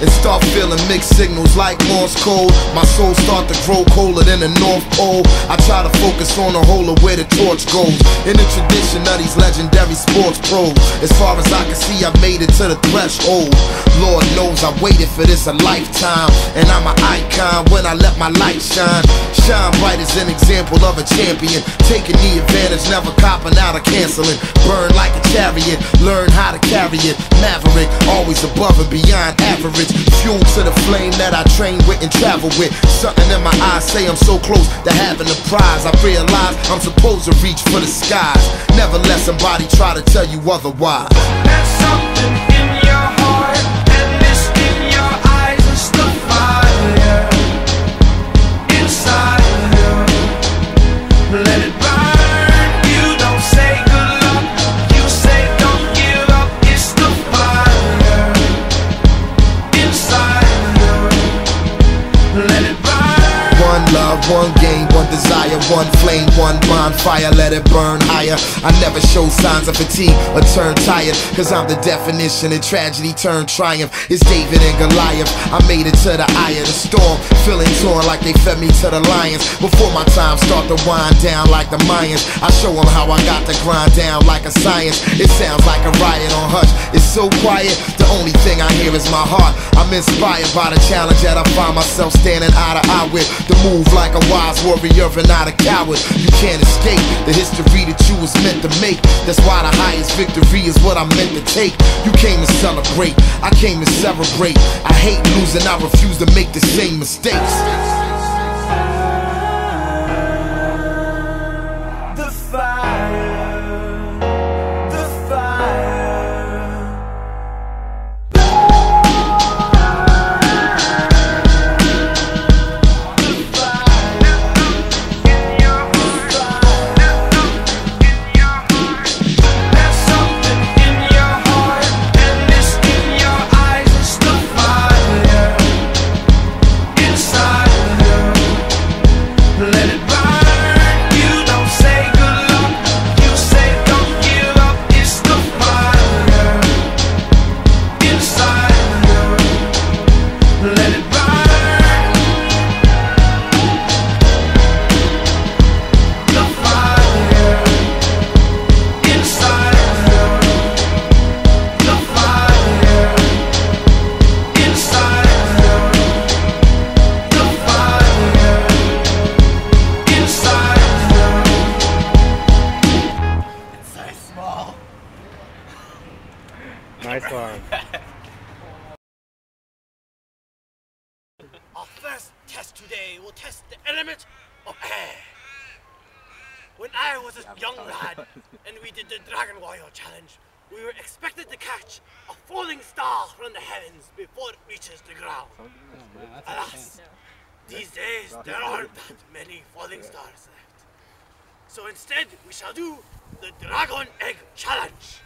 and start feeling mixed signals like Morse code, my soul start to grow colder than the North Pole. I try to focus on the whole of where the torch goes. In the tradition of these legendary sports pros, as far as I can see, I made it to the threshold. Lord knows I waited for this a lifetime, and I'm an icon when I let my light shine. Shine bright is an example of a champion, taking the advantage, never copping out or canceling. Burn like a chariot, learn how to carry it. Maverick, always above and beyond average. Fuel to the flame that I train with and travel with. Something in my eyes say I'm so close to having the prize. I realize I'm supposed to reach for the skies. Never let somebody try to tell you otherwise. There's something One game, one desire, one flame, one bonfire, let it burn higher. I never show signs of fatigue or turn tired, cause I'm the definition of tragedy turned triumph. It's David and Goliath. I made it to the eye of the storm, feeling torn like they fed me to the lions. Before my time start to wind down like the Mayans, I show them how I got to grind down like a science. It sounds like a riot on hush. It's so quiet, only thing I hear is my heart. I'm inspired by the challenge that I find myself standing eye to eye with. The move like a wise warrior and not a coward. You can't escape the history that you was meant to make. That's why the highest victory is what I'm meant to take. You came to celebrate, I came to celebrate. I hate losing, I refuse to make the same mistakes. Nice one. Our first test today will test the element of air. When I was a young lad and we did the Dragon Warrior Challenge, we were expected to catch a falling star from the heavens before it reaches the ground. Alas, these days there aren't that many falling stars left. So instead, we shall do the Dragon Egg Challenge.